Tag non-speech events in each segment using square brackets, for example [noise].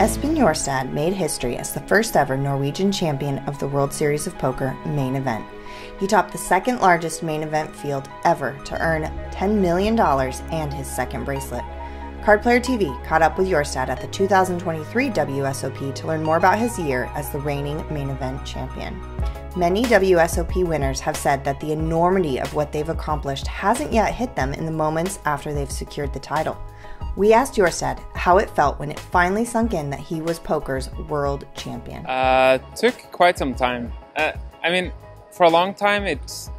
Espen Jorstad made history as the first ever Norwegian champion of the World Series of Poker main event. He topped the second largest main event field ever to earn $10 million and his second bracelet. Card Player TV caught up with Jorstad at the 2023 WSOP to learn more about his year as the reigning main event champion. Many WSOP winners have said that the enormity of what they've accomplished hasn't yet hit them in the moments after they've secured the title. We asked Jorstad how it felt when it finally sunk in that he was poker's world champion. Uh, took quite some time. Uh, I mean, for a long time, it's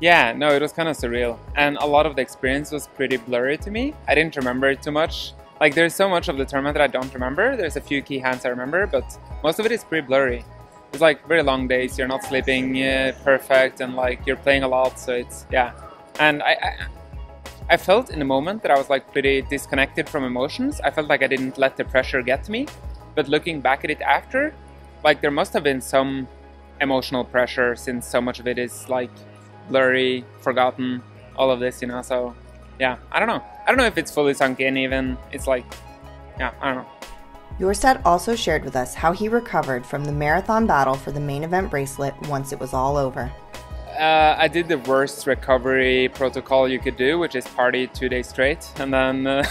yeah, no, it was kind of surreal, and a lot of the experience was pretty blurry to me. I didn't remember it too much. Like, there's so much of the tournament that I don't remember. There's a few key hands I remember, but most of it is pretty blurry it's like very long days. You're not sleeping uh, perfect, and like you're playing a lot. So it's yeah. And I, I felt in the moment that I was like pretty disconnected from emotions. I felt like I didn't let the pressure get to me. But looking back at it after, like there must have been some emotional pressure since so much of it is like blurry, forgotten, all of this, you know. So yeah, I don't know. I don't know if it's fully sunk in even. It's like yeah, I don't know. Jorstad also shared with us how he recovered from the marathon battle for the main event bracelet once it was all over. Uh, I did the worst recovery protocol you could do, which is party two days straight and then uh,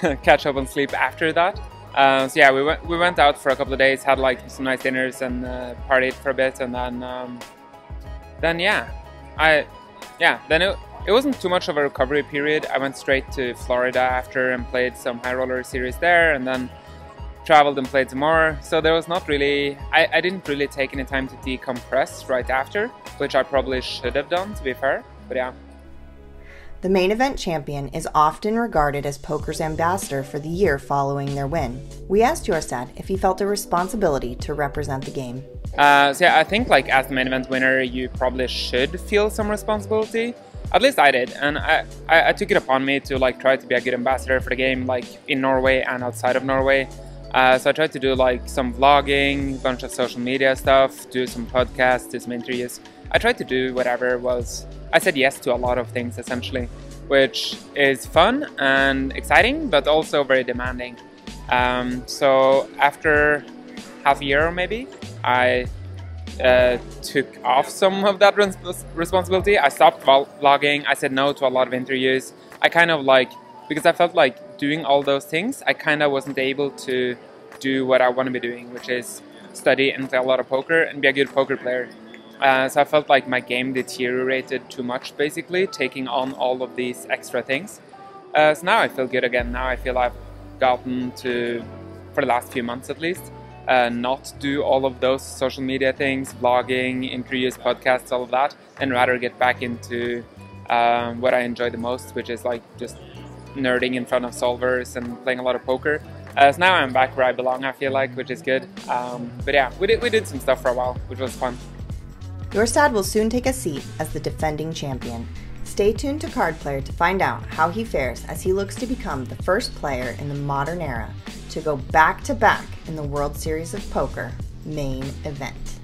[laughs] catch up on sleep after that. Uh, so yeah, we went we went out for a couple of days, had like some nice dinners and uh, partied for a bit, and then um, then yeah, I yeah then it, it wasn't too much of a recovery period. I went straight to Florida after and played some high roller series there, and then traveled and played some more. So there was not really, I, I didn't really take any time to decompress right after, which I probably should have done to be fair. But yeah. The main event champion is often regarded as poker's ambassador for the year following their win. We asked Jorstad if he felt a responsibility to represent the game. Uh, so yeah, I think like as the main event winner, you probably should feel some responsibility. At least I did, and I, I, I took it upon me to like try to be a good ambassador for the game, like in Norway and outside of Norway. Uh, so I tried to do like some vlogging, a bunch of social media stuff, do some podcasts, do some interviews. I tried to do whatever was. I said yes to a lot of things essentially, which is fun and exciting, but also very demanding. Um, so after half a year maybe, I uh, took off some of that responsibility. I stopped vlogging. I said no to a lot of interviews. I kind of like because I felt like doing all those things, I kind of wasn't able to do what I want to be doing, which is study and play a lot of poker and be a good poker player. Uh, so I felt like my game deteriorated too much, basically, taking on all of these extra things. Uh, so now I feel good again. Now I feel I've gotten to, for the last few months at least, uh, not do all of those social media things, vlogging, interviews, podcasts, all of that, and rather get back into um, what I enjoy the most, which is like just nerding in front of solvers and playing a lot of poker. Uh, so now I'm back where I belong, I feel like, which is good. Um, but yeah, we did, we did some stuff for a while, which was fun. Jorstad will soon take a seat as the defending champion. Stay tuned to Card Player to find out how he fares as he looks to become the first player in the modern era to go back to back in the World Series of Poker main event.